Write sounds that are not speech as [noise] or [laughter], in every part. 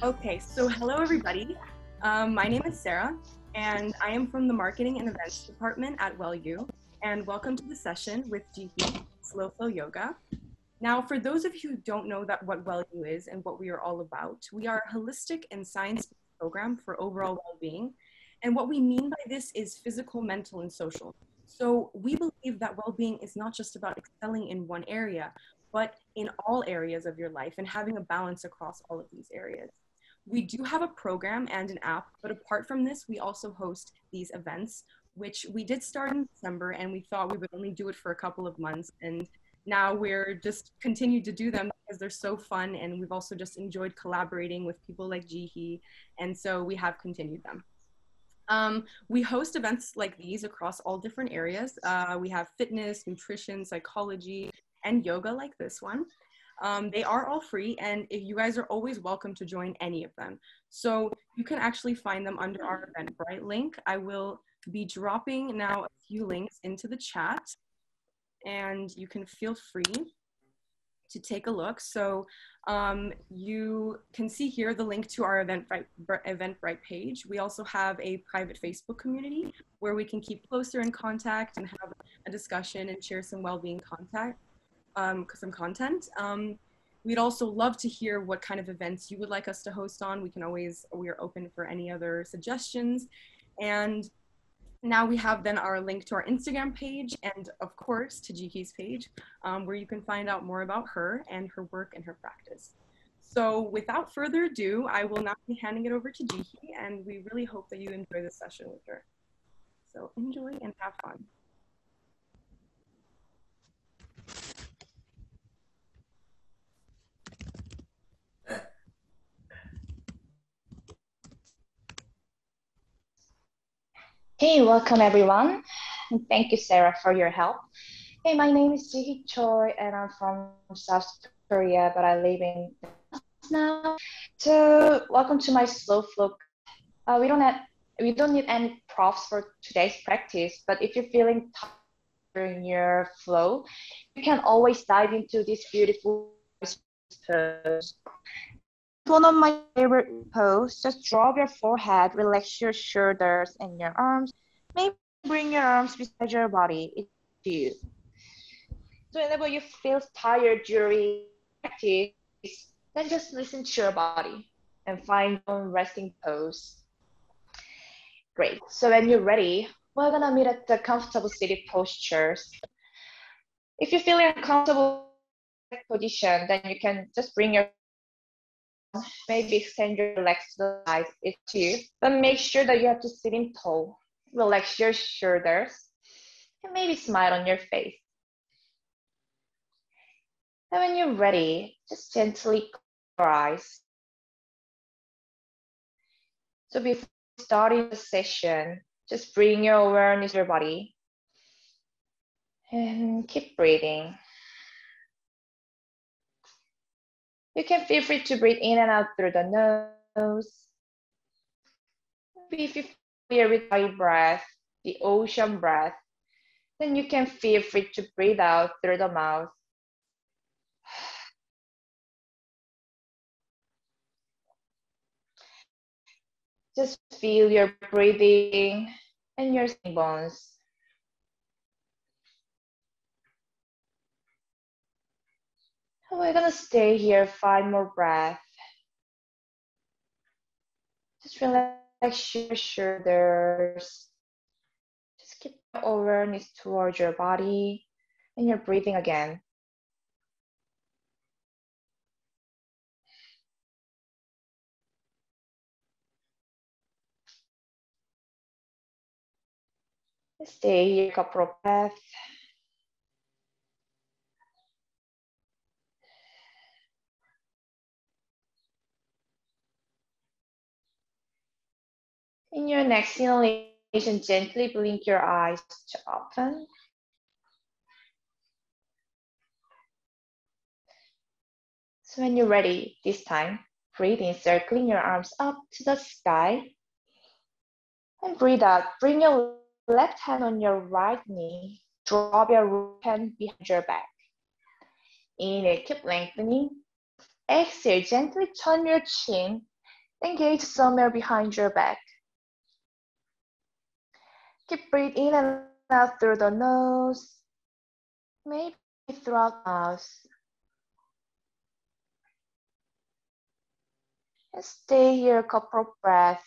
Okay, so hello everybody. Um, my name is Sarah, and I am from the Marketing and Events Department at wellyou. And welcome to the session with Jihee Slow Flow Yoga. Now, for those of you who don't know that what wellyou is and what we are all about, we are a holistic and science program for overall well-being. And what we mean by this is physical, mental, and social. So we believe that well-being is not just about excelling in one area, but in all areas of your life and having a balance across all of these areas. We do have a program and an app, but apart from this, we also host these events, which we did start in December and we thought we would only do it for a couple of months. And now we're just continued to do them because they're so fun and we've also just enjoyed collaborating with people like Jihee and so we have continued them. Um, we host events like these across all different areas. Uh, we have fitness, nutrition, psychology, and yoga like this one. Um, they are all free and if you guys are always welcome to join any of them. So you can actually find them under our Eventbrite link. I will be dropping now a few links into the chat and you can feel free to take a look. So um, you can see here the link to our Eventbrite, Eventbrite page. We also have a private Facebook community where we can keep closer in contact and have a discussion and share some well-being contact, um, some content. Um, we'd also love to hear what kind of events you would like us to host on. We can always, we are open for any other suggestions. And now we have then our link to our Instagram page and of course to Jihee's page um, where you can find out more about her and her work and her practice. So without further ado, I will now be handing it over to Jiki and we really hope that you enjoy this session with her. So enjoy and have fun. Hey, welcome everyone. And thank you, Sarah, for your help. Hey, my name is Jihee Choi and I'm from South Korea, but I live in now. So welcome to my slow flow. Uh, we don't have we don't need any props for today's practice, but if you're feeling tired during your flow, you can always dive into this beautiful pose. One of my favorite pose, just drop your forehead, relax your shoulders and your arms. Maybe bring your arms beside your body. It's you. So whenever you feel tired during practice, then just listen to your body and find a resting pose. Great. So when you're ready, we're gonna meet at the comfortable seated postures. If you feel uncomfortable position, then you can just bring your maybe extend your legs to the side if you, but make sure that you have to sit in tall. Relax your shoulders and maybe smile on your face. And when you're ready, just gently close your eyes. So before starting the session, just bring your awareness to your body and keep breathing. You can feel free to breathe in and out through the nose. If you feel with my breath, the ocean breath, then you can feel free to breathe out through the mouth. Just feel your breathing and your bones. We're gonna stay here five more breaths. Just relax your shoulders. Just keep awareness towards your body and your breathing again. Stay here a couple of breaths. In your next inhalation, gently blink your eyes to open. So when you're ready, this time, breathe in, circling your arms up to the sky. And breathe out, bring your left hand on your right knee. Drop your right hand behind your back. Inhale, keep lengthening. Exhale, gently turn your chin Engage somewhere behind your back. Keep breathing in and out through the nose, maybe throughout the mouth. And stay here a couple of breaths.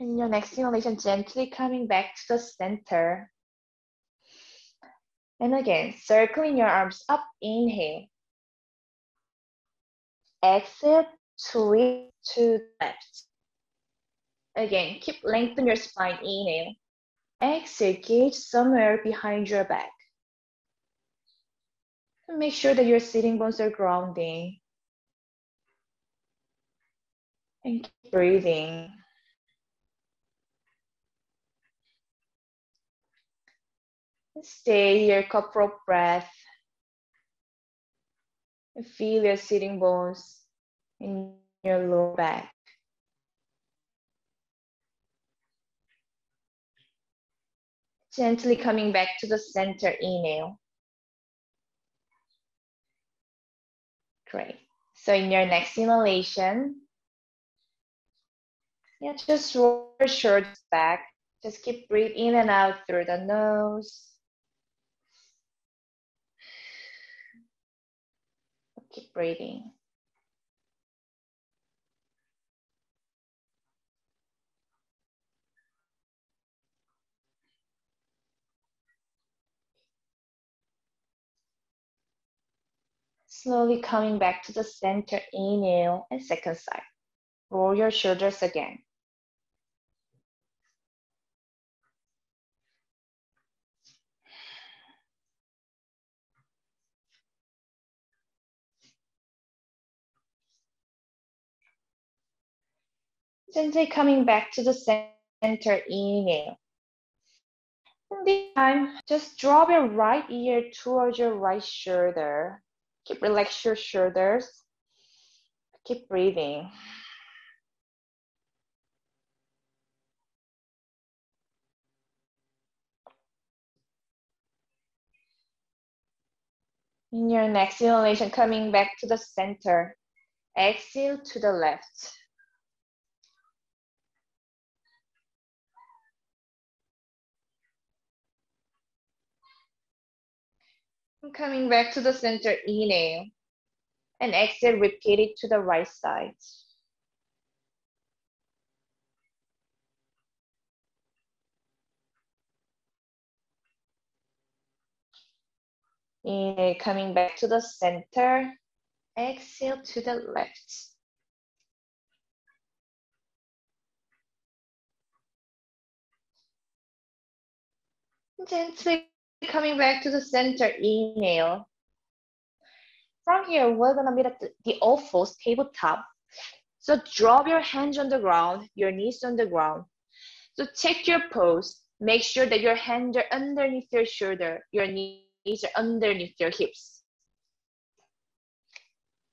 And your next inhalation, gently coming back to the center. And again, circling your arms up, inhale. Exhale, twist to left. Again, keep lengthen your spine, inhale. Exhale, gauge somewhere behind your back. Make sure that your sitting bones are grounding. And keep breathing. Stay here, couple of breath. Feel your sitting bones in your lower back. Gently coming back to the center, inhale. Great. So in your next inhalation, yeah, just roll your shoulders back. Just keep breathing in and out through the nose. Keep breathing. Slowly coming back to the center, inhale and second side. Roll your shoulders again. Gently coming back to the center, inhale. And this time, just drop your right ear towards your right shoulder. Keep relax your shoulders. Keep breathing. In your next inhalation, coming back to the center. Exhale to the left. Coming back to the center, inhale. And exhale, repeat it to the right side. Inhale, coming back to the center. Exhale to the left. Gently coming back to the center, inhale. From here, we're gonna meet at the, all fours tabletop. So drop your hands on the ground, your knees on the ground. So take your pose. Make sure that your hands are underneath your shoulder, your knees are underneath your hips.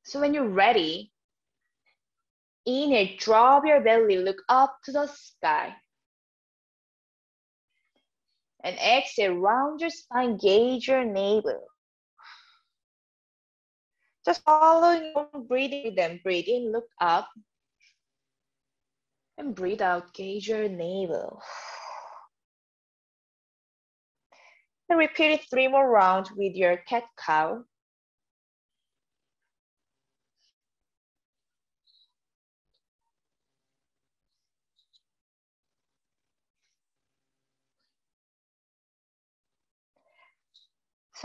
So when you're ready, inhale, drop your belly, look up to the sky and exhale, round your spine, gauge your navel. Just follow your breathing rhythm. Breathe in, look up. And breathe out, gauge your navel. And repeat it three more rounds with your cat cow.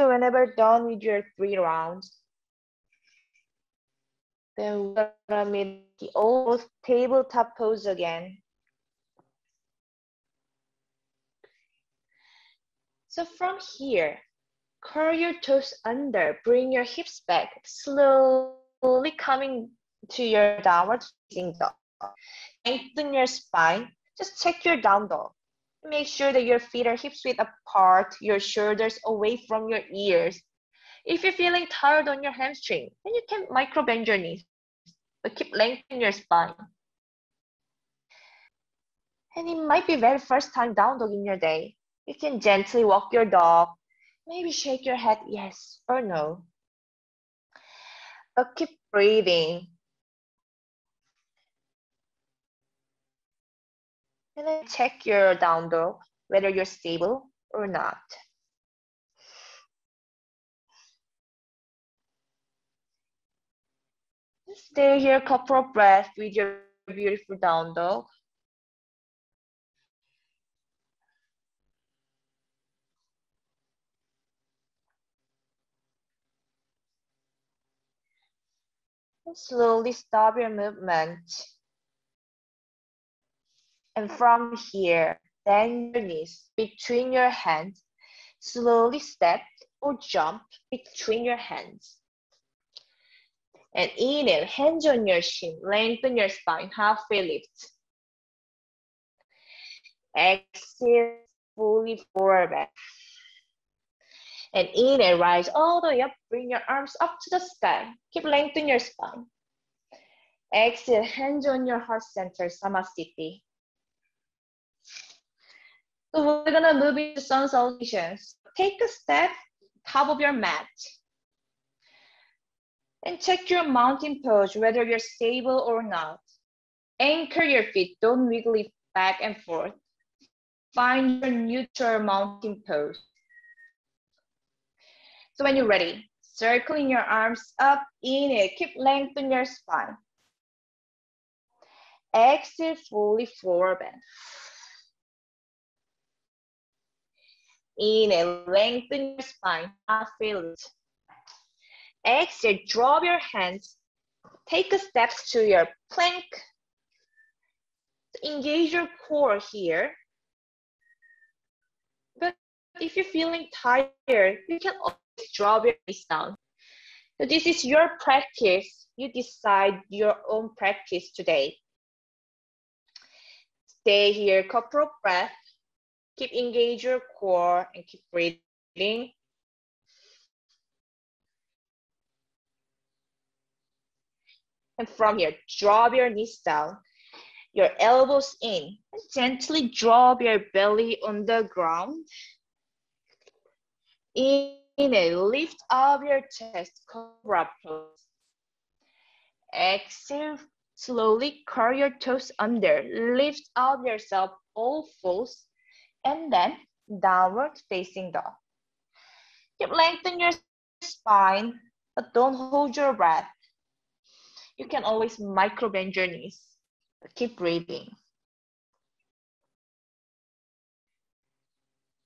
So whenever done with your three rounds, then we're gonna make the old tabletop pose again. So from here, curl your toes under, bring your hips back, slowly coming to your downward facing dog. Lengthen your spine, just check your down dog. Make sure that your feet are hips width apart, your shoulders away from your ears. If you're feeling tired on your hamstring, then you can micro bend your knees, but keep lengthening your spine. And it might be very first time down dog in your day. You can gently walk your dog, maybe shake your head yes or no. But keep breathing. And then check your down dog, whether you're stable or not. Stay here a couple of breaths with your beautiful down dog. slowly stop your movement. And from here, bend your knees between your hands. Slowly step or jump between your hands. And inhale, hands on your shin, lengthen your spine, halfway lift. Exhale, fully forward back. And inhale, rise all the way up. Bring your arms up to the sky. Keep lengthening your spine. Exhale, hands on your heart center, Samasthiti. So we're gonna move into sun salutations. Take a step, top of your mat. And check your mountain pose, whether you're stable or not. Anchor your feet, don't wiggle back and forth. Find your neutral mountain pose. So when you're ready, circling your arms up, in inhale, keep lengthening your spine. Exhale, fully forward bend. Inhale, lengthen your spine, feel it. Exhale, drop your hands. Take a step to your plank. Engage your core here. But if you're feeling tired, you can always drop your knees down. So this is your practice. You decide your own practice today. Stay here, couple of breath. Keep engage your core and keep breathing. And from here, drop your knees down, your elbows in, and gently drop your belly on the ground. In Inhale, lift up your chest, cobra pose. Exhale, slowly curl your toes under. Lift up yourself all fours, and then downward facing dog. Keep lengthen your spine, but don't hold your breath. You can always micro bend your knees, but keep breathing.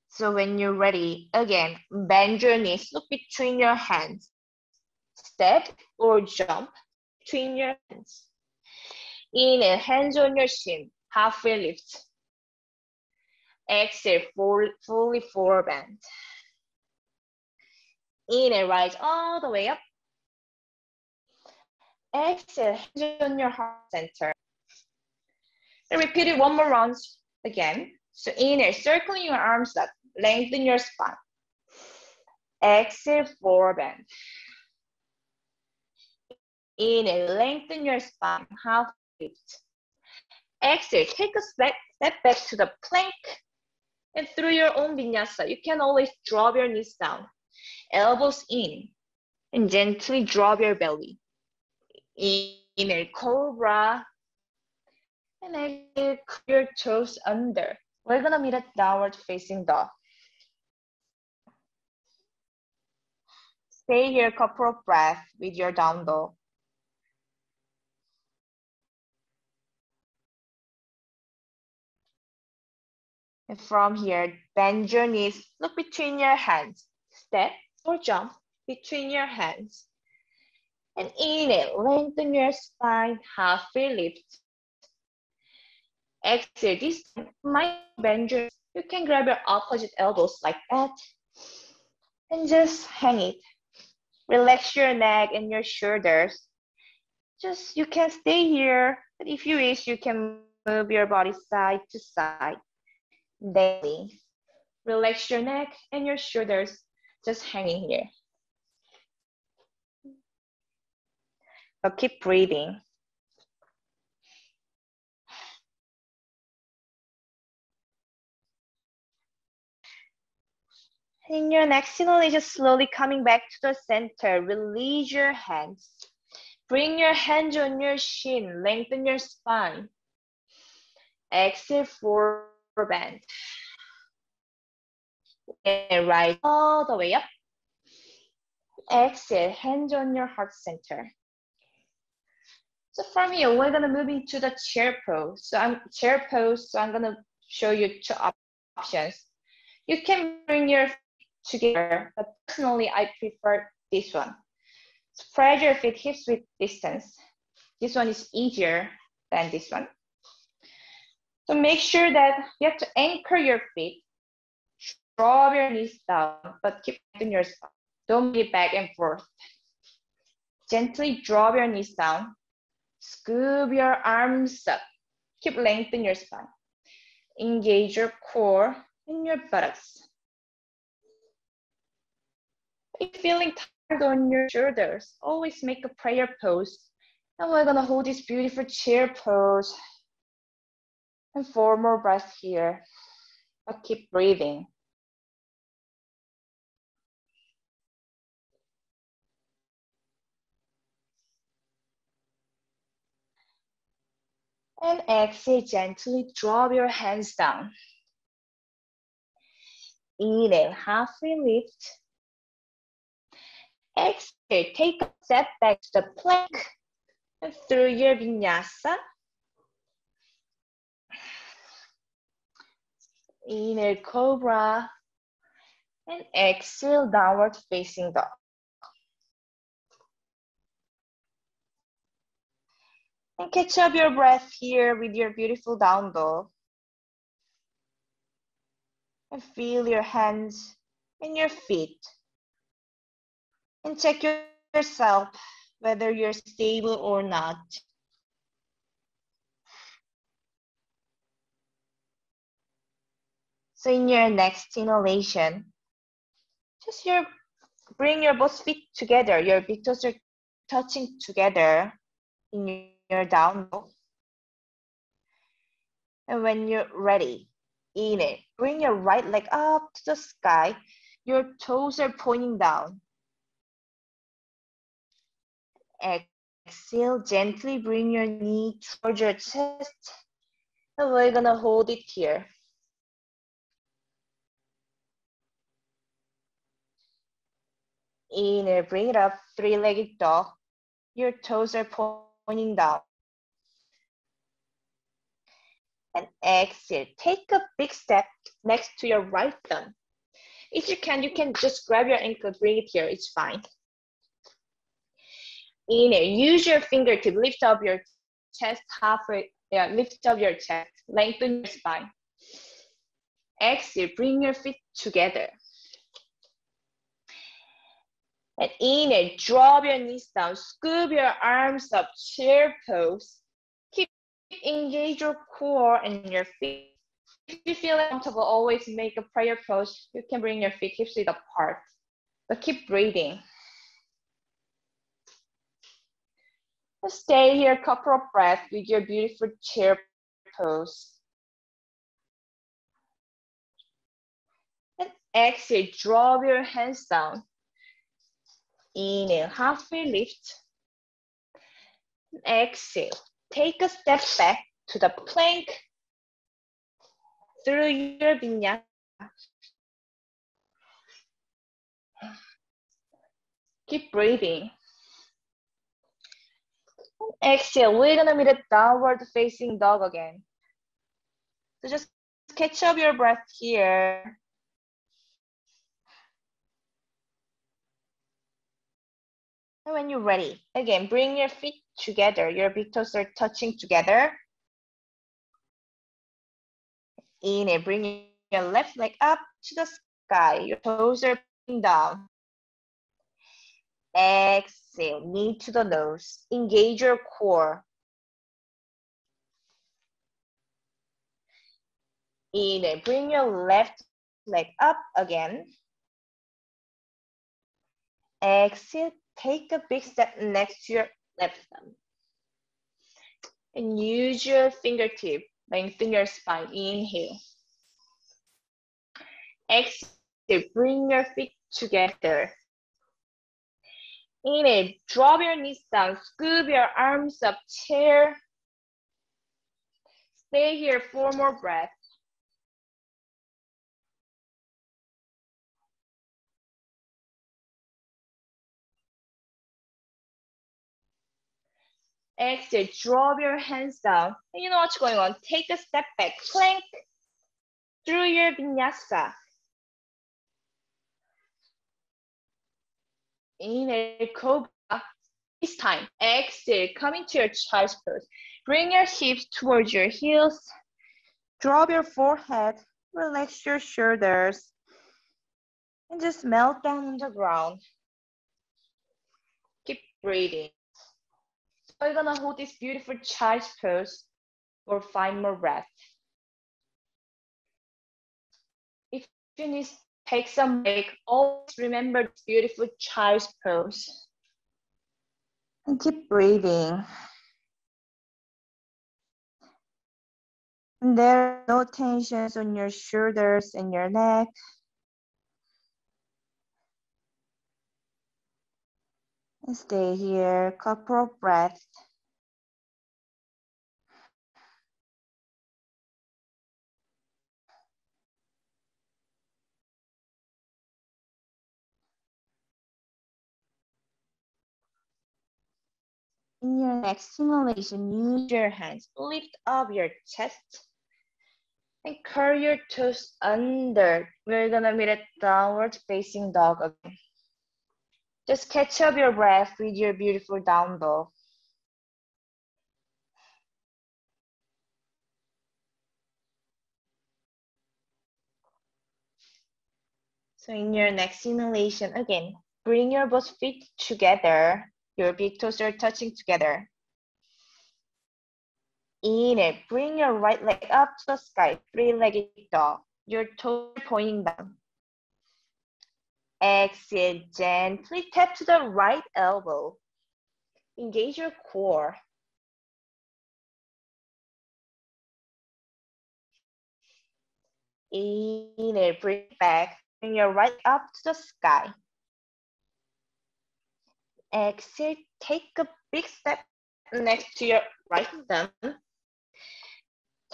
So when you're ready, again, bend your knees, look between your hands. Step or jump between your hands. Inhale, hands on your shin, halfway lift. Exhale, full, fully forward bend. Inhale, rise all the way up. Exhale, hands on your heart center. And repeat it one more round again. So inhale, circling your arms up, lengthen your spine. Exhale, forward bend. Inhale, lengthen your spine, half lift. Exhale, take a step, step back to the plank. And through your own vinyasa, you can always drop your knees down, elbows in, and gently drop your belly. Inhale, cobra. And exhale, your toes under. We're gonna meet at downward facing dog. Stay here a couple of breaths with your down dog. And from here, bend your knees, look between your hands. Step or jump between your hands. And inhale, lengthen your spine, halfway lift. Exhale, this might bend your, you can grab your opposite elbows like that. And just hang it Relax your neck and your shoulders. Just, you can stay here, but if you wish, you can move your body side to side daily. Relax your neck and your shoulders, just hanging here. But keep breathing. In your next inhalation, just slowly coming back to the center. Release your hands. Bring your hands on your shin. Lengthen your spine. Exhale, forward bend. And right all the way up. Exhale, hands on your heart center. So from here, we're gonna move into the chair pose. So I'm chair pose, so I'm gonna show you two options. You can bring your together, but personally, I prefer this one. Spread your feet hips width distance. This one is easier than this one. So make sure that you have to anchor your feet, drop your knees down, but keep in your spine. Don't be back and forth. Gently drop your knees down, scoop your arms up, keep lengthening your spine. Engage your core and your buttocks. If feeling tired on your shoulders, always make a prayer pose. And we're gonna hold this beautiful chair pose. And four more breaths here. But keep breathing. And exhale, gently drop your hands down. Inhale, halfway lift. Exhale, take a step back to the plank and through your vinyasa. Inhale, cobra. And exhale, downward facing dog. And catch up your breath here with your beautiful down dog. And feel your hands and your feet. And check yourself whether you're stable or not. So in your next inhalation, just your bring your both feet together. Your big toes are touching together in your down dog. And when you're ready, in it, bring your right leg up to the sky. Your toes are pointing down. Exhale, gently bring your knee towards your chest. And we're gonna hold it here. Inhale, uh, bring it up, three-legged dog. Your toes are pointing down. And exhale, take a big step next to your right thumb. If you can, you can just grab your ankle, bring it here, it's fine. Inhale, use your fingertip, lift up your chest halfway, yeah, lift up your chest, lengthen your spine. Exhale, bring your feet together. And inhale, drop your knees down, scoop your arms up, chair pose. Keep engage your core and your feet. If you feel comfortable, always make a prayer pose. You can bring your feet hips width apart, but keep breathing. Stay here, a couple of breaths with your beautiful chair pose. And exhale, drop your hands down. Inhale, halfway lift. Exhale, take a step back to the plank through your vinyasa. Keep breathing. Exhale, we're gonna meet a downward facing dog again. So just catch up your breath here. And when you're ready, again, bring your feet together. Your big toes are touching together. Inhale, bring your left leg up to the sky. Your toes are down. Exhale, knee to the nose. Engage your core. Inhale, bring your left leg up again. Exhale, take a big step next to your left thumb. And use your fingertip, lengthen your spine. Inhale. Exhale, bring your feet together. Inhale, drop your knees down, scoop your arms up, chair. Stay here for more breaths. Exhale, drop your hands down. And you know what's going on. Take a step back, plank through your vinyasa. Inhale, cobra. This time, exhale, come into your child's pose. Bring your hips towards your heels. Drop your forehead. Relax your shoulders. And just melt down on the ground. Keep breathing. So you're gonna hold this beautiful child's pose for five more breaths. If you need to take some break, always remember this beautiful child's pose. And keep breathing. And there are no tensions on your shoulders and your neck. Stay here, couple of breaths. In your next simulation, use your hands. Lift up your chest and curl your toes under. We're gonna meet a downward facing dog again. Just catch up your breath with your beautiful down dog. So in your next simulation, again, bring your both feet together. Your big toes are touching together. Inhale, bring your right leg up to the sky, three-legged dog. Your toes pointing down. Exhale, gently tap to the right elbow. Engage your core. Inhale, bring back. Bring your right up to the sky. Exhale, take a big step next to your right thumb.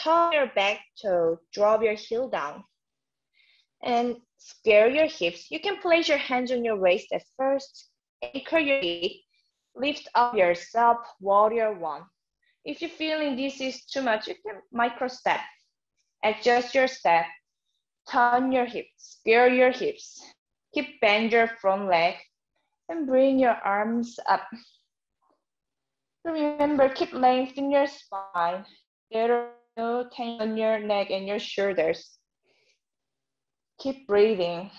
Turn your back toe, drop your heel down. And square your hips. You can place your hands on your waist at first. Anchor your feet. Lift up yourself, warrior one. If you're feeling this is too much, you can micro step. Adjust your step. Turn your hips, square your hips. Keep bend your front leg and bring your arms up. Remember, keep lengthening your spine. There are no tension on your neck and your shoulders. Keep breathing.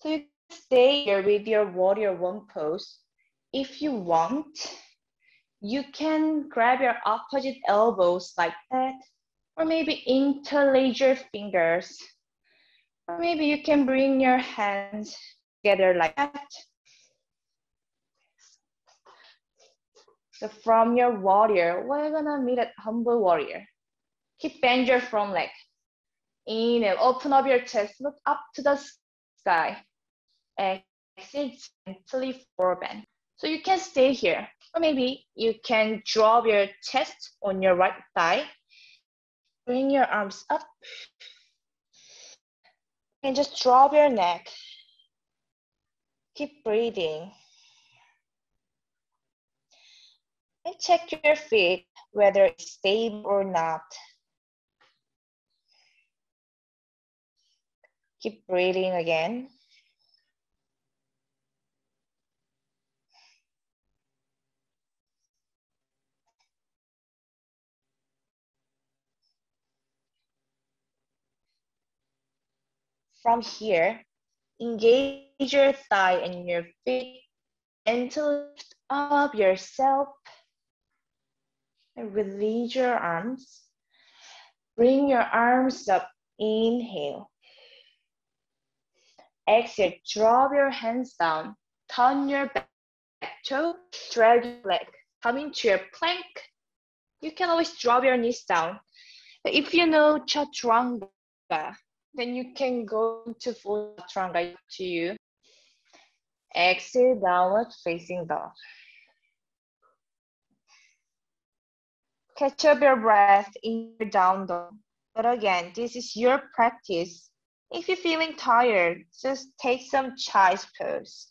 So you stay here with your warrior one pose. If you want, you can grab your opposite elbows like that, or maybe interlace your fingers. Or maybe you can bring your hands together like that. So from your warrior, we're gonna meet at humble warrior. Keep bend your front leg. Inhale, uh, open up your chest, look up to the sky. Exhale, gently forward bend. So you can stay here. Or maybe you can drop your chest on your right thigh. Bring your arms up. And just drop your neck. Keep breathing. And check your feet, whether it's stable or not. Keep breathing again. From here, engage your thigh and your feet and to lift up yourself and release your arms. Bring your arms up, inhale. Exhale, drop your hands down, turn your back toe, drag your leg, come into your plank. You can always drop your knees down If you know chaturanga, then you can go to full chaturanga to you. Exhale, downward facing dog. Catch up your breath in your down dog. But again, this is your practice. If you're feeling tired, just take some child's pose.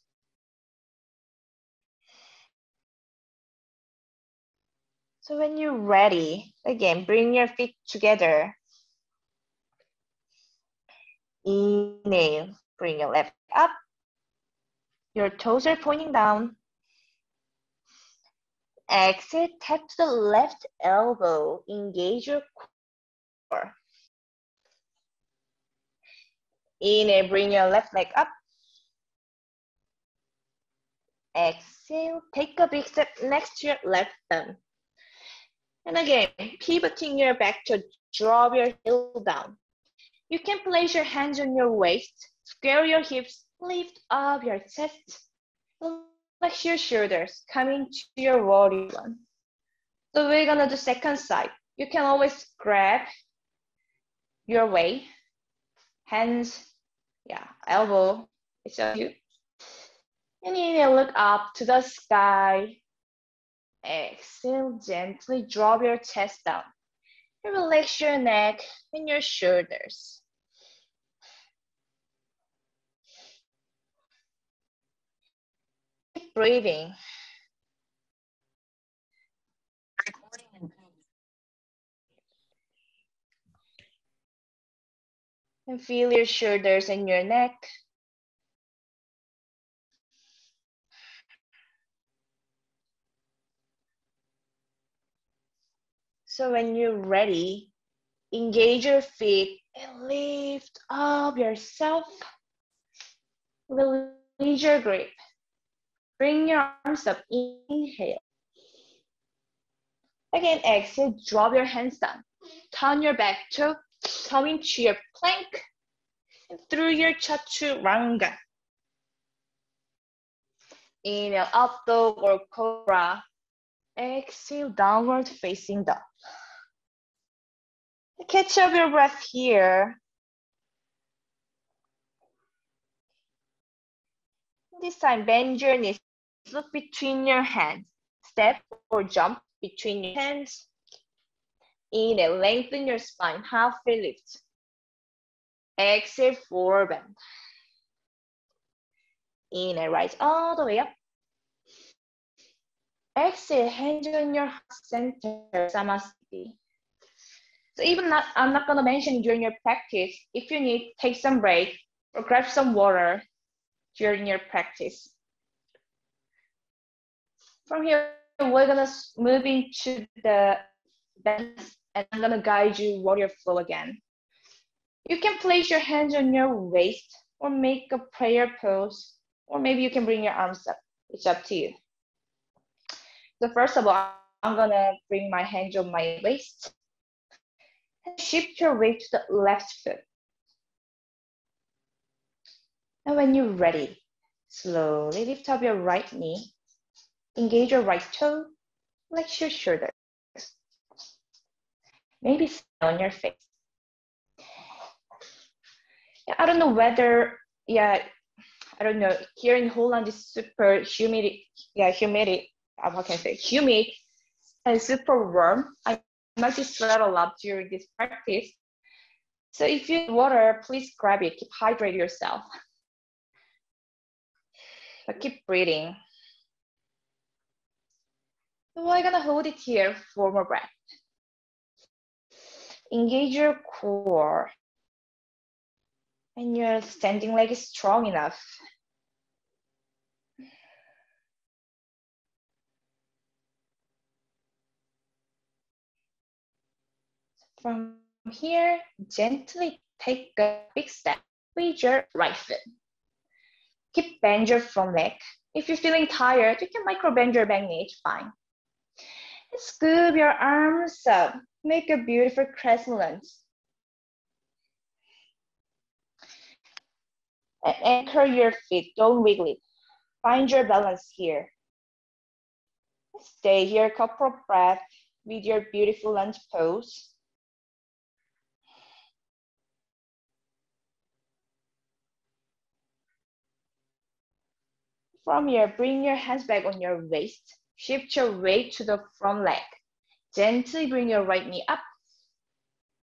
So when you're ready, again, bring your feet together. Inhale, bring your left up. Your toes are pointing down. Exhale, tap to the left elbow. Engage your core. Inhale, bring your left leg up. Exhale, take a big step next to your left thumb. And again, pivoting your back to drop your heel down. You can place your hands on your waist, square your hips, lift up your chest, flex your shoulders, coming to your warrior one. So we're gonna do second side. You can always grab your way, hands, yeah, elbow, it's up you. And you look up to the sky, Exhale, gently drop your chest down. Relax your neck and your shoulders. Keep breathing. And feel your shoulders and your neck. So when you're ready, engage your feet and lift up yourself. Release your grip. Bring your arms up. Inhale. Again, exhale. Drop your hands down. Turn your back to come into your plank and through your chaturanga. Inhale, up dog or cobra. Exhale, downward facing dog. Catch up your breath here. This time, bend your knees. Look between your hands. Step or jump between your hands. Inhale, lengthen your spine, halfway lift. Exhale, forward bend. Inhale, rise all the way up. Exhale, hands on your center, Samasthiti. So even not, I'm not gonna mention during your practice, if you need, take some break or grab some water during your practice. From here, we're gonna move into the dance and I'm gonna guide you warrior flow again. You can place your hands on your waist or make a prayer pose, or maybe you can bring your arms up. It's up to you. So first of all, I'm gonna bring my hands on my waist. And shift your weight to the left foot. And when you're ready, slowly lift up your right knee. Engage your right toe, flex your shoulders. Maybe on your face. Yeah, I don't know whether, yeah, I don't know. Here in Holland is super humid, yeah, humidity uh, how can I say, humid and super warm. I might sweat a lot during this practice. So if you need water, please grab it. Keep hydrate yourself. But keep breathing. We're gonna hold it here for more breath. Engage your core. And your standing leg is strong enough From here, gently take a big step with your right foot. Keep bend your front leg. If you're feeling tired, you can micro bend your back knee, fine. Scoop your arms up. Make a beautiful crescent. And anchor your feet, don't wiggle it. Find your balance here. Stay here a couple of breaths with your beautiful lunge pose. From here, bring your hands back on your waist. Shift your weight to the front leg. Gently bring your right knee up.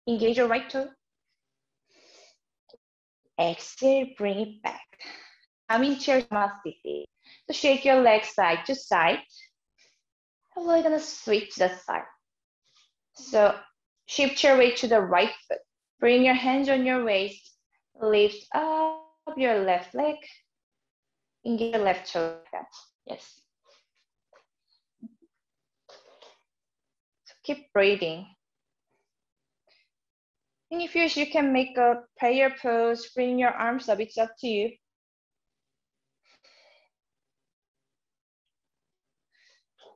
Engage your right toe. Exhale, bring it back. I'm in chair Samasthiti. So shake your legs side to side. And we're gonna switch the side. So shift your weight to the right foot. Bring your hands on your waist. Lift up your left leg. Engage your left toe. Yes. Keep breathing. And if you wish, you can make a prayer pose, bring your arms up, it's up to you.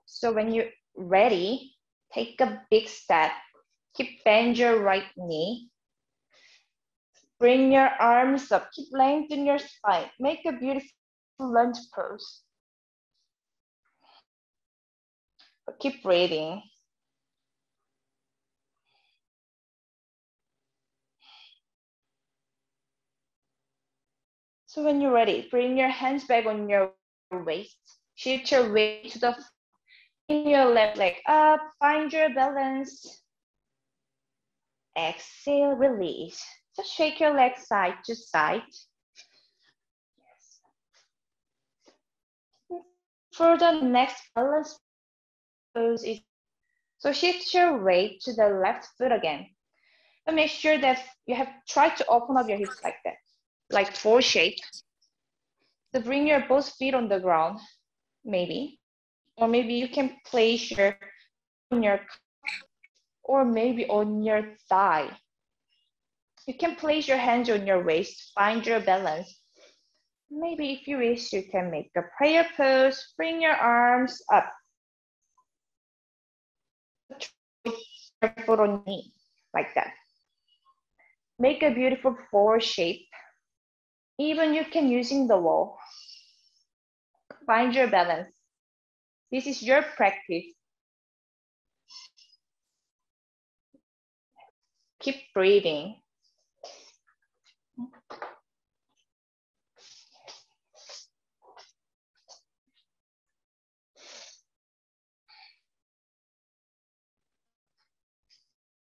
So when you're ready, take a big step. Keep bend your right knee. Bring your arms up, keep lengthen your spine. Make a beautiful lunge pose. But keep breathing. So when you're ready, bring your hands back on your waist. Shift your weight to the in your left leg up. Find your balance. Exhale, release. Just shake your leg side to side. Yes. For the next balance pose is so shift your weight to the left foot again. And make sure that you have tried to open up your hips like that like four shape. So bring your both feet on the ground, maybe. Or maybe you can place your on your or maybe on your thigh. You can place your hands on your waist, find your balance. Maybe if you wish, you can make a prayer pose, bring your arms up. Foot on knee, like that. Make a beautiful four shape even you can using the wall. Find your balance. This is your practice. Keep breathing.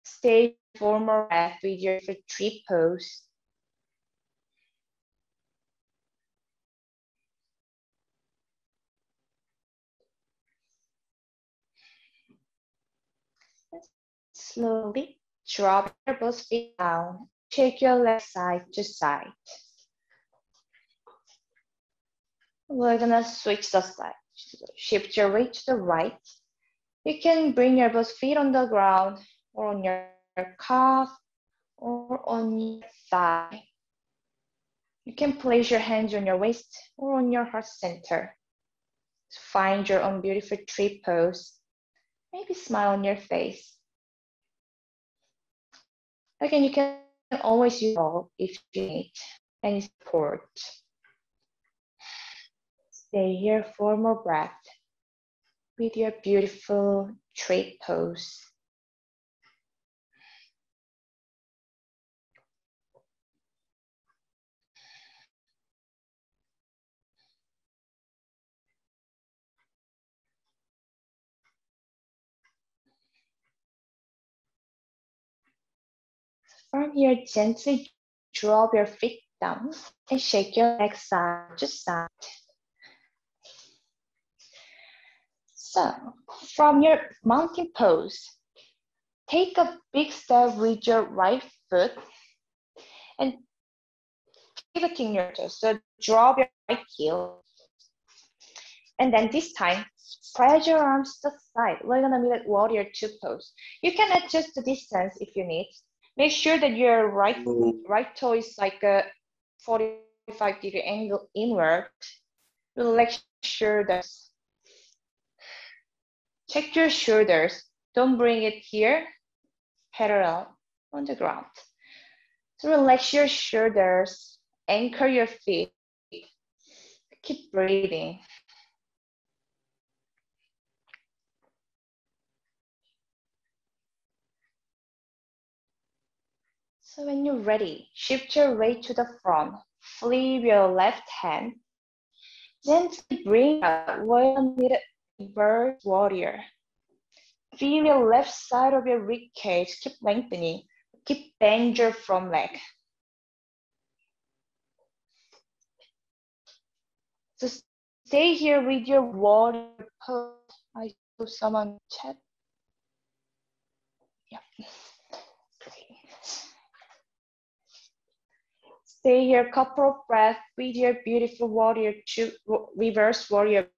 Stay for more breath with your tree pose. Slowly drop your both feet down. Shake your left side to side. We're gonna switch the side. Shift your weight to the right. You can bring your both feet on the ground or on your calf or on your thigh. You can place your hands on your waist or on your heart center. Find your own beautiful tree pose. Maybe smile on your face. Again, you can always use all if you need any support. Stay here for more breath with your beautiful tree pose. From here, gently drop your feet down and shake your legs side to side. So, from your mountain pose, take a big step with your right foot and pivoting your toes. So drop your right heel. And then this time, spread your arms to the side. We're gonna be at warrior two pose. You can adjust the distance if you need. Make sure that your right mm. right toe is like a 45 degree angle inward. Relax your shoulders. Check your shoulders. Don't bring it here, parallel on the ground. So relax your shoulders, anchor your feet. Keep breathing. So when you're ready, shift your weight to the front. Flip your left hand. Gently bring up one-minute bird warrior. Feel your left side of your rib cage. Keep lengthening. Keep bend your front leg. So stay here with your warrior pose. I saw someone chat. Yeah. Stay here, couple of breaths with your beautiful warrior two, reverse warrior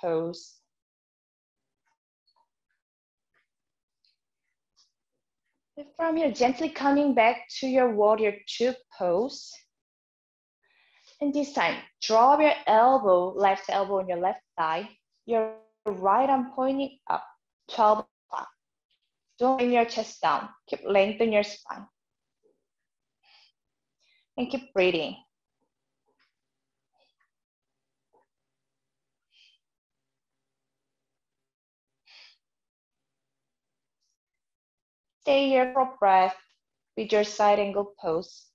pose. From here, gently coming back to your warrior two pose. And this time, draw your elbow, left elbow on your left thigh, your right arm pointing up, 12 o'clock. Don't bring your chest down. Keep lengthen your spine. And keep breathing. Stay here for breath with your side angle pose.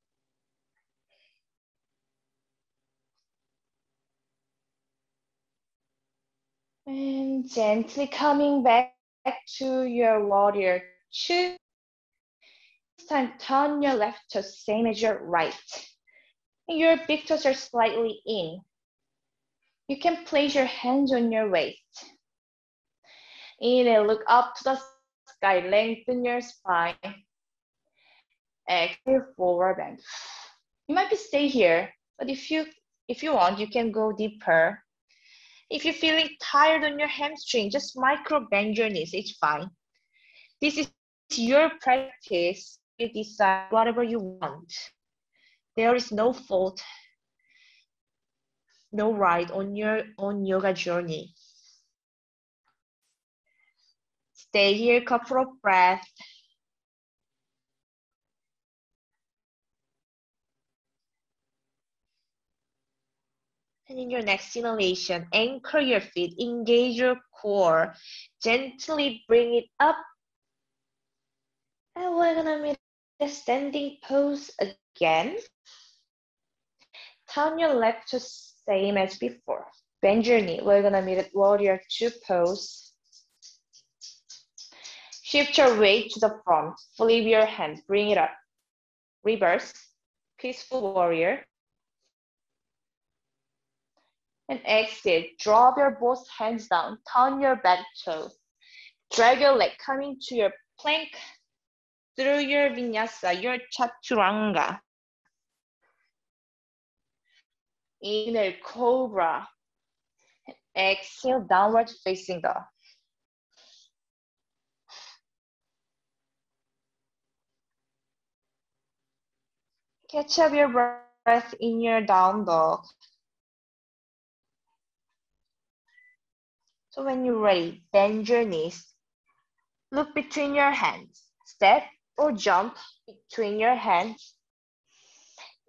And gently coming back to your warrior two. Time, turn your left toe same as your right. And your big toes are slightly in. You can place your hands on your waist. Inhale, look up to the sky, lengthen your spine. Exhale, forward bend. You might be stay here, but if you if you want, you can go deeper if you're feeling tired on your hamstring, just micro bend your knees, it's fine. This is your practice. You decide whatever you want. There is no fault, no right on your own yoga journey. Stay here, couple of breaths. And in your next inhalation, anchor your feet, engage your core, gently bring it up. And we're gonna meet a standing pose again. Turn your left to same as before. Bend your knee. We're gonna meet at warrior two pose. Shift your weight to the front. Flip your hand. Bring it up. Reverse. Peaceful warrior and exhale. Drop your both hands down. Turn your back toe. Drag your leg coming to your plank through your vinyasa, your chaturanga. Inhale, cobra. Exhale, downward facing dog. Catch up your breath in your down dog. So when you're ready, bend your knees. Look between your hands. Step or jump between your hands.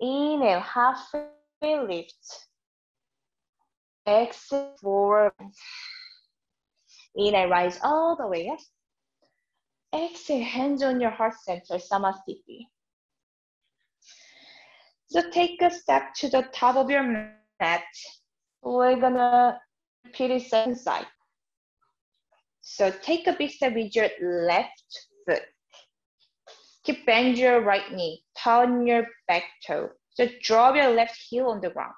Inhale, halfway lift. Exhale, forward. Inhale, rise all the way, yes? Exhale, hands on your heart center, Samasthiti. So take a step to the top of your mat. We're gonna repeat it second side. So take a big step with your left foot. Keep bend your right knee, turn your back toe. So drop your left heel on the ground.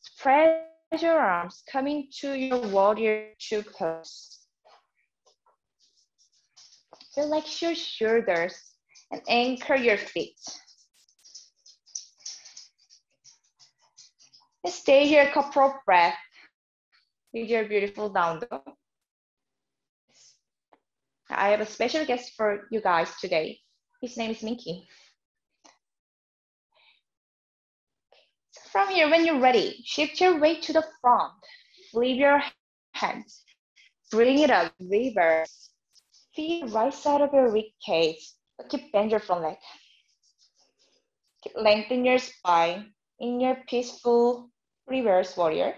Spread your arms, coming to your warrior two pose. Relax your shoulders and anchor your feet. And stay here a couple of breaths with your beautiful down dog. I have a special guest for you guys today. His name is Minky. So from here, when you're ready, shift your weight to the front. Flip your hands. Bring it up, reverse. Feel right side of your rib cage. Keep bend your front leg. Lengthen your spine in your peaceful reverse warrior.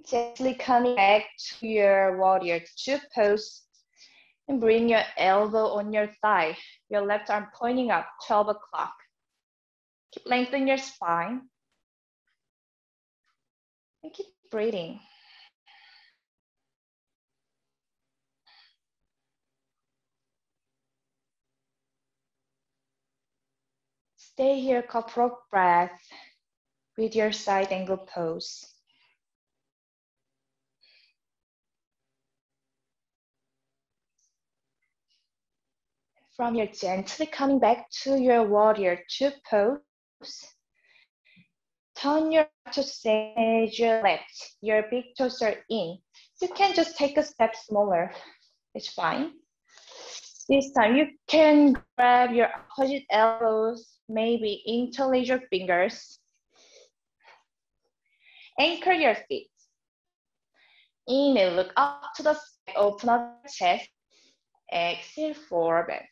Gently coming back to your warrior two pose and bring your elbow on your thigh. Your left arm pointing up, 12 o'clock. Keep lengthening your spine. And keep breathing. Stay here couple of breaths with your side angle pose. From here, gently coming back to your warrior two pose. Turn your to sage your left. Your big toes are in. You can just take a step smaller. It's fine. This time you can grab your opposite elbows, maybe interlace your fingers. Anchor your feet. Inhale, look up to the sky, open up your chest. Exhale, forward.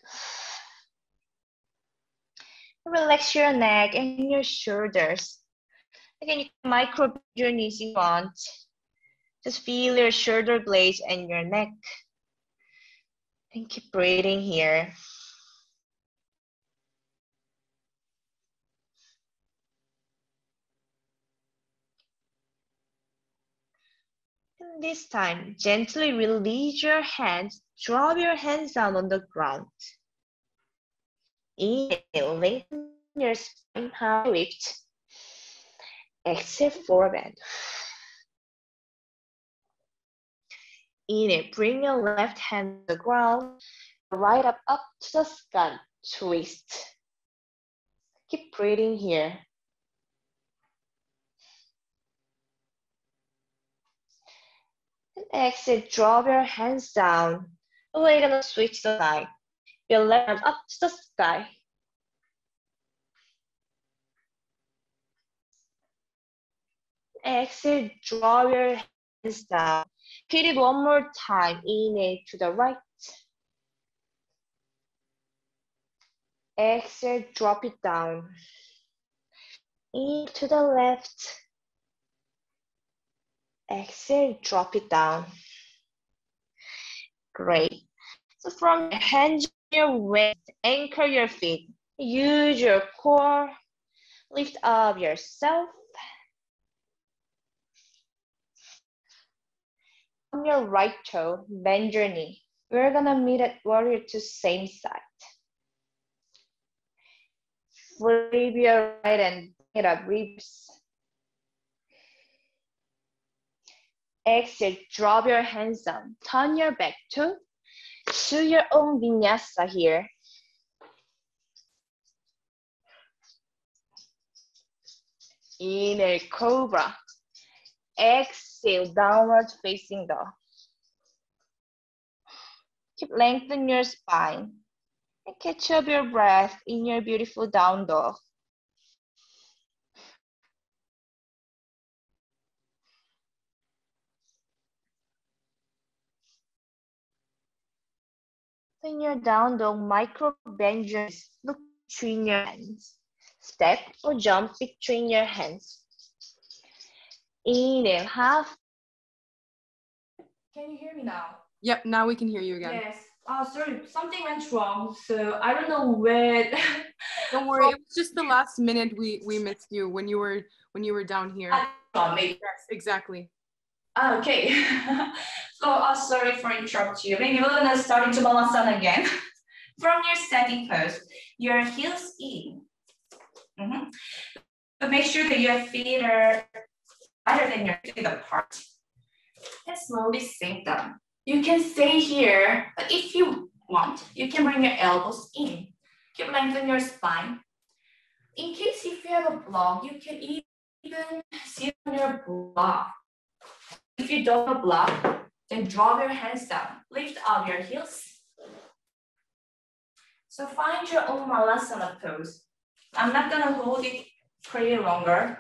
Relax your neck and your shoulders. Again, you can micro your knees if you want. Just feel your shoulder blades and your neck. And keep breathing here. This time, gently release your hands. Drop your hands down on the ground. Inhale, lengthen your spine high lift. Exhale, forward. Inhale, bring your left hand to the ground. Right up, up to the sky, twist. Keep breathing here. Exhale, drop your hands down. We're gonna switch the side. Your left arm up to the sky. Exhale, draw your hands down. Hit it one more time. Inhale to the right. Exhale, drop it down. In to the left. Exhale, drop it down. Great. So from hands, your waist, anchor your feet. Use your core. Lift up yourself. On your right toe, bend your knee. We're gonna meet at warrior two, same side. Flip your right and bring it up, ribs. Exhale, drop your hands down. Turn your back to, to your own vinyasa here. Inhale, cobra. Exhale, downward facing dog. Keep lengthen your spine and catch up your breath in your beautiful down dog. In your down dog, micro bend your look between your hands. Step or jump between your hands. Inhale, half. Can you hear me now? Yep, now we can hear you again. Yes. Oh, sorry, something went wrong. So I don't know where. [laughs] Don't worry, it was just the last minute we we missed you when you were when you were down here. I thought maybe. Yes, exactly. Ah, okay. [laughs] so uh, sorry for interrupting you. Maybe we're gonna start into Malasana again. [laughs] From your standing pose, your heels in. Mhm. But make sure that your feet are wider than your feet apart. And slowly sink down. You can stay here, but if you want, you can bring your elbows in. Keep lengthen your spine. In case if you have a block, you can even sit on your block. If you don't have a block, then drop your hands down. Lift up your heels. So find your own Malasana pose. I'm not gonna hold it pretty longer.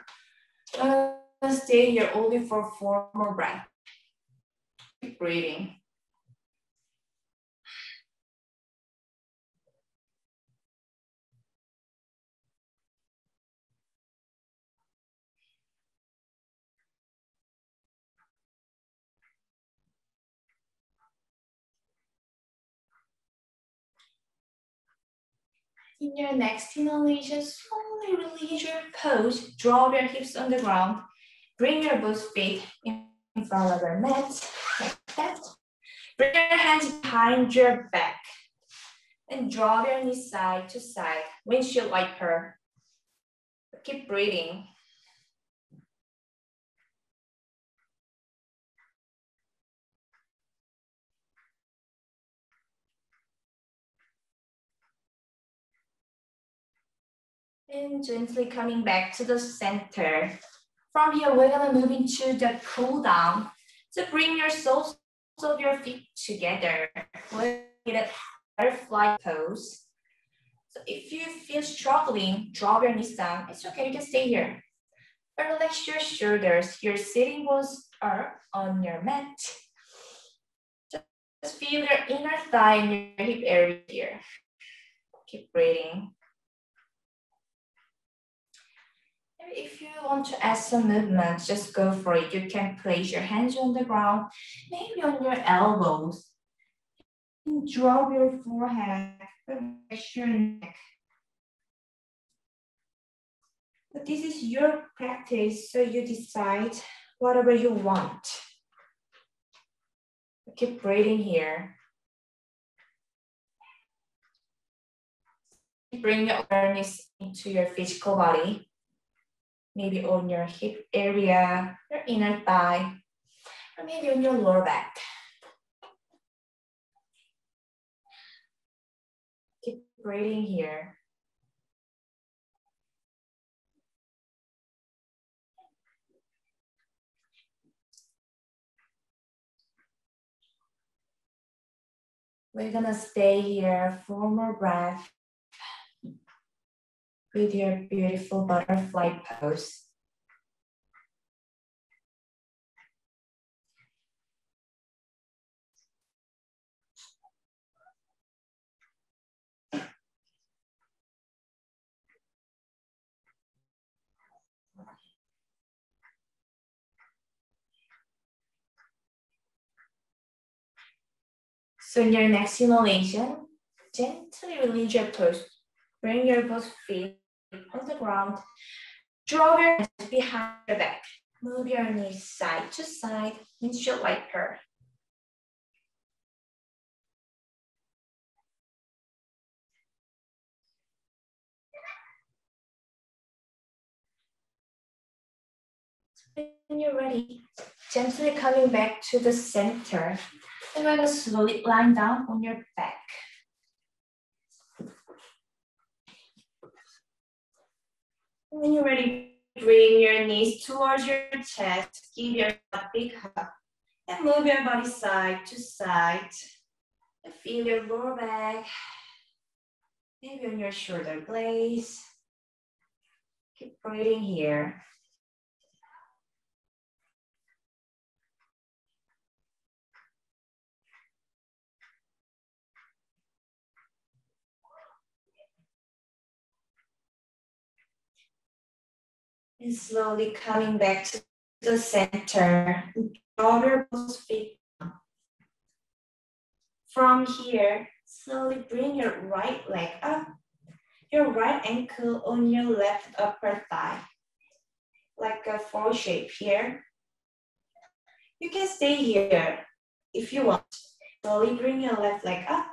Gonna stay here only for four more breaths. Keep breathing. In your next inhalation, slowly release your pose. draw your hips on the ground. Bring your both feet in front of your mat, like that. Bring your hands behind your back. And draw your knees side to side, windshield wiper. Keep breathing. And gently coming back to the center. From here, we're gonna move into the pull down. So bring your soles of your feet together. We're in a butterfly pose. So if you feel struggling, drop your knees down. It's okay, you can stay here. Relax your shoulders. Your sitting bones are on your mat. Just feel your inner thigh and your hip area here. Keep breathing. If you want to add some movement, just go for it. You can place your hands on the ground, maybe on your elbows. Drop your forehead, relax your neck. But this is your practice, so you decide whatever you want. Keep breathing here. Bring your awareness into your physical body maybe on your hip area, your inner thigh, or maybe on your lower back. Keep breathing here. We're gonna stay here for more breath with your beautiful butterfly pose. So in your next inhalation, gently release your pose. Bring your both feet on the ground. Draw your hands behind your back. Move your knees side to side, windshield wiper. When you're ready, gently coming back to the center. And we're gonna slowly lie down on your back. When you're ready, bring your knees towards your chest. Give your big hug. And move your body side to side. And feel your lower back. Maybe on your shoulder blades. Keep breathing here. And slowly coming back to the center. Draw your both feet From here, slowly bring your right leg up. Your right ankle on your left upper thigh. Like a four shape here. You can stay here if you want. Slowly bring your left leg up.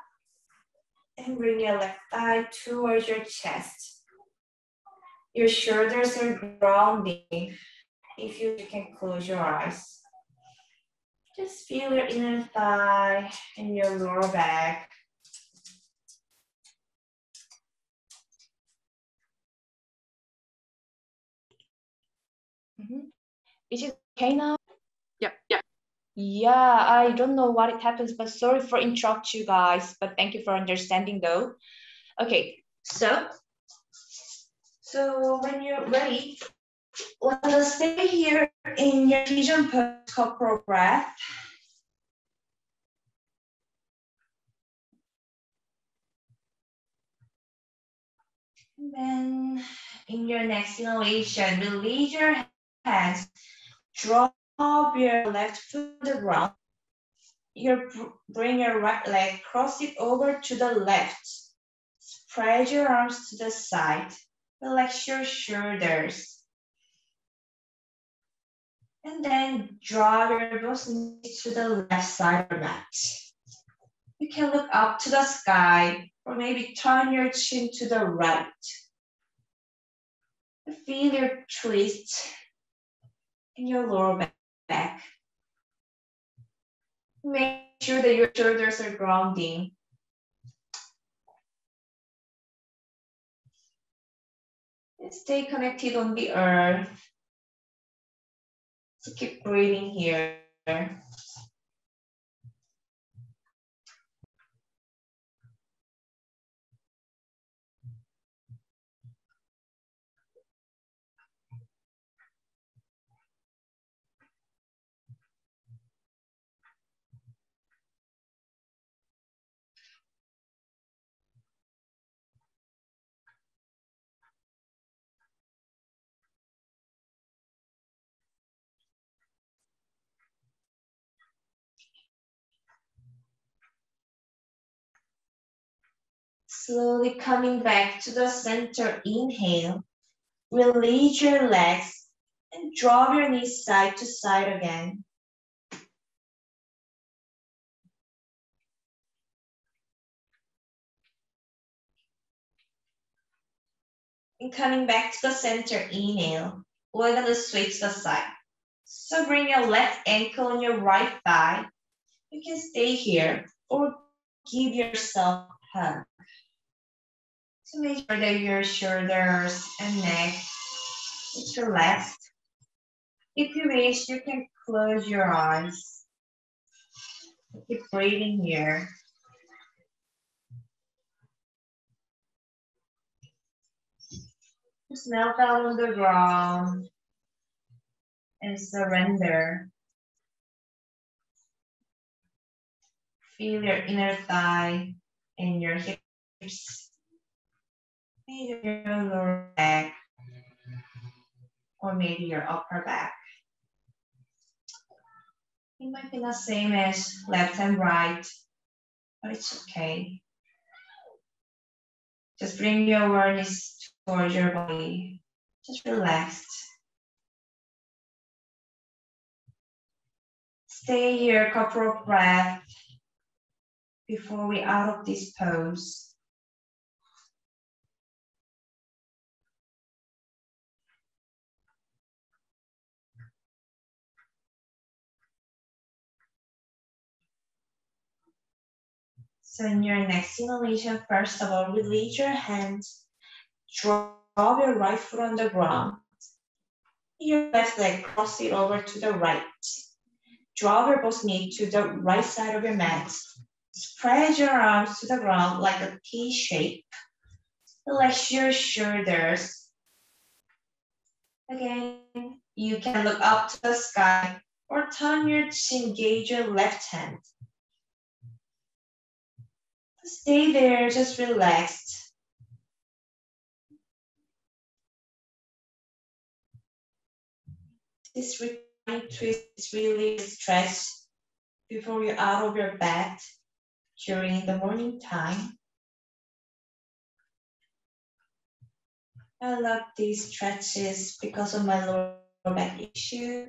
And bring your left thigh towards your chest. Your shoulders are grounding. If you, can close your eyes. Just feel your inner thigh and your lower back. Mm -hmm. Is it okay now? Yeah, yep. Yeah, I don't know what it happens, but sorry for interrupt you guys, but thank you for understanding though. Okay, so so when you're ready, let us stay here in your pigeon pose, corporal breath. And then in your next inhalation, release your hands, drop your left foot to the ground. Your, bring your right leg, cross it over to the left spread your arms to the side. Relax your shoulders. And then draw your knees to the left side of the mat. You can look up to the sky or maybe turn your chin to the right. Feel your twist in your lower back. Make sure that your shoulders are grounding. Stay connected on the earth. So keep breathing here. Slowly coming back to the center, inhale. Release your legs and drop your knees side to side again. And coming back to the center, inhale. We're gonna switch the side. So bring your left ankle on your right thigh. You can stay here or give yourself a hug. So make sure that your shoulders and neck is relaxed. If you wish, you can close your eyes. Keep breathing here. Just melt down on the ground and surrender. Feel your inner thigh and your hips maybe your lower back, or maybe your upper back. It might be the same as left and right, but it's okay. Just bring your awareness towards your body. Just relax. Stay here a couple of breaths before we out of this pose. So in your next inhalation, first of all, release your hands, drop your right foot on the ground. Your left leg, cross it over to the right. Draw your both knee to the right side of your mat. Spread your arms to the ground like a T shape. Relax your shoulders. Again, you can look up to the sky or turn your chin, engage your left hand. Stay there, just relaxed. This is really stress before you're out of your bed during the morning time. I love these stretches because of my lower back issue.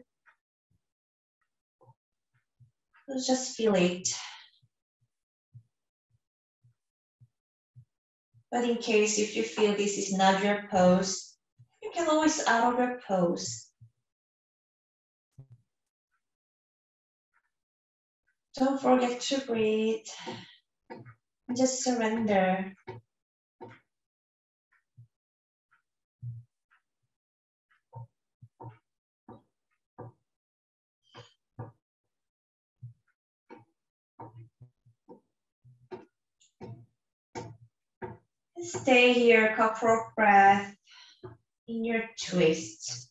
Let's just feel it. But in case if you feel this is not your pose, you can always out of your pose. Don't forget to breathe. Just surrender. Stay here, couple of breath in your twist.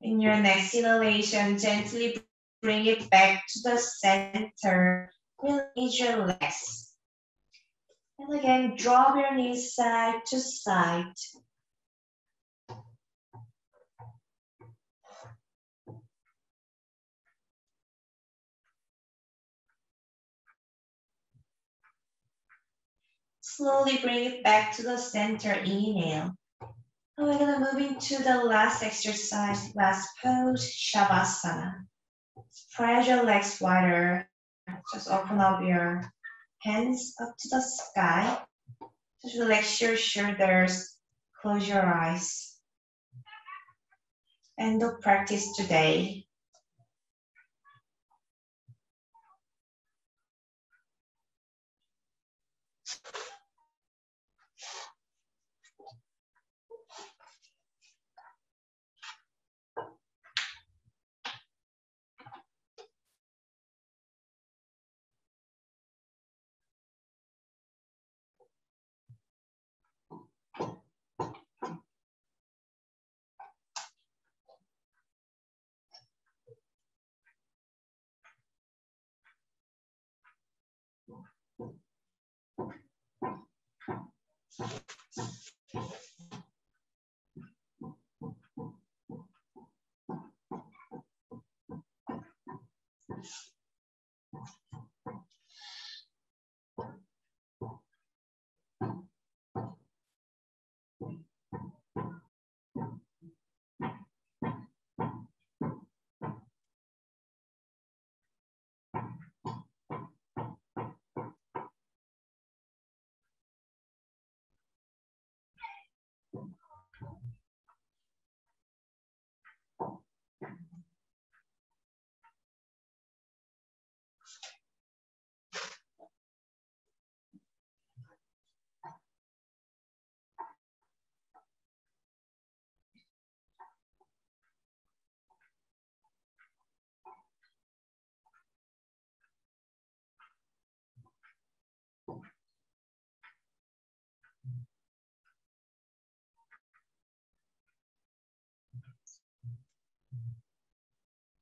In your next inhalation, gently bring it back to the center. Release your legs And again, drop your knees side to side. Slowly bring it back to the center, inhale. And we're gonna move into the last exercise, last pose, Shavasana. Spread your legs wider. Just open up your hands up to the sky. Just relax your shoulders, close your eyes. End of practice today.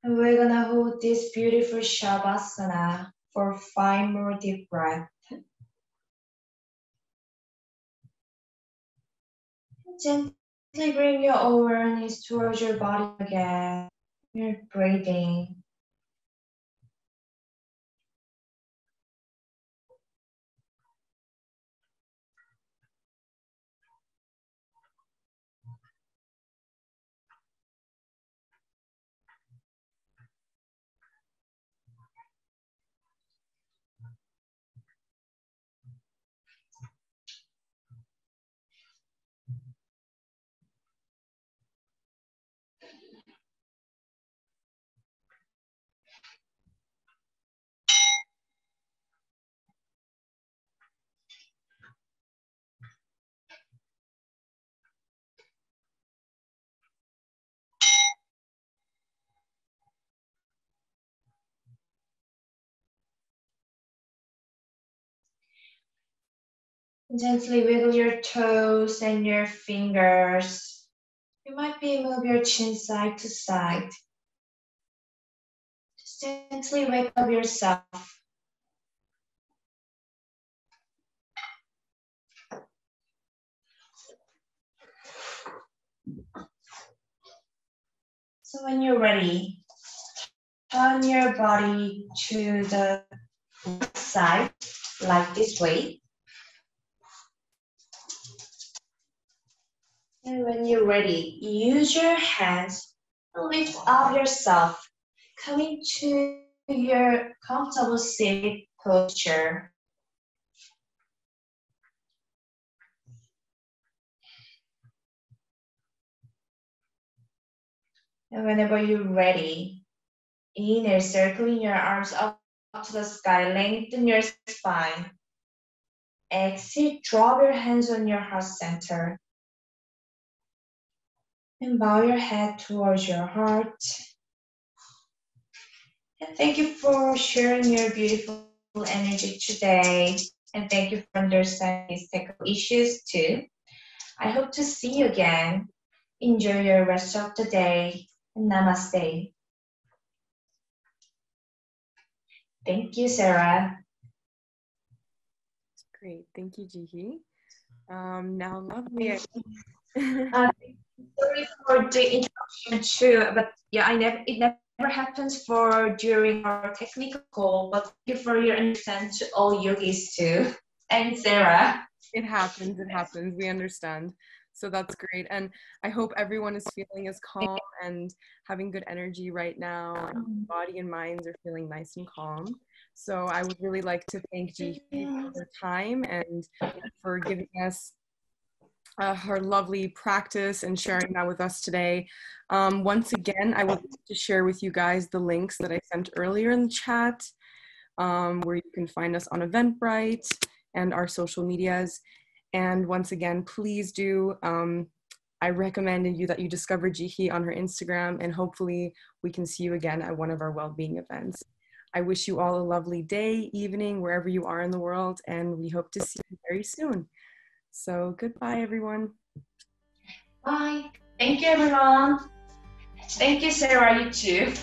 And we're gonna hold this beautiful Shavasana for five more deep breaths. Gently bring your awareness towards your body again. You're breathing. Gently wiggle your toes and your fingers. You might be move your chin side to side. Just gently wake up yourself. So when you're ready, turn your body to the side like this way. And when you're ready, use your hands to lift up yourself, coming to your comfortable seat posture. And whenever you're ready, inner circling your arms up, up to the sky, lengthen your spine. Exhale, drop your hands on your heart center and bow your head towards your heart. And thank you for sharing your beautiful energy today. And thank you for understanding these technical issues too. I hope to see you again. Enjoy your rest of the day. Namaste. Thank you, Sarah. Great. Thank you, Jihee. Um, now, lovely. [laughs] uh, sorry for the interruption too, but yeah, I never it never happens for during our technical call. But thank you for your understanding to all yogis too, and Sarah. It happens. It happens. We understand. So that's great. And I hope everyone is feeling as calm and having good energy right now. And body and minds are feeling nice and calm. So I would really like to thank Jihee for her time and for giving us uh, her lovely practice and sharing that with us today. Um, once again, I would like to share with you guys the links that I sent earlier in the chat, um, where you can find us on Eventbrite and our social medias. And once again, please do. Um, I recommend you that you discover Jihee on her Instagram, and hopefully we can see you again at one of our well-being events. I wish you all a lovely day, evening, wherever you are in the world, and we hope to see you very soon. So goodbye, everyone. Bye. Thank you, everyone. Thank you, Sarah. You too.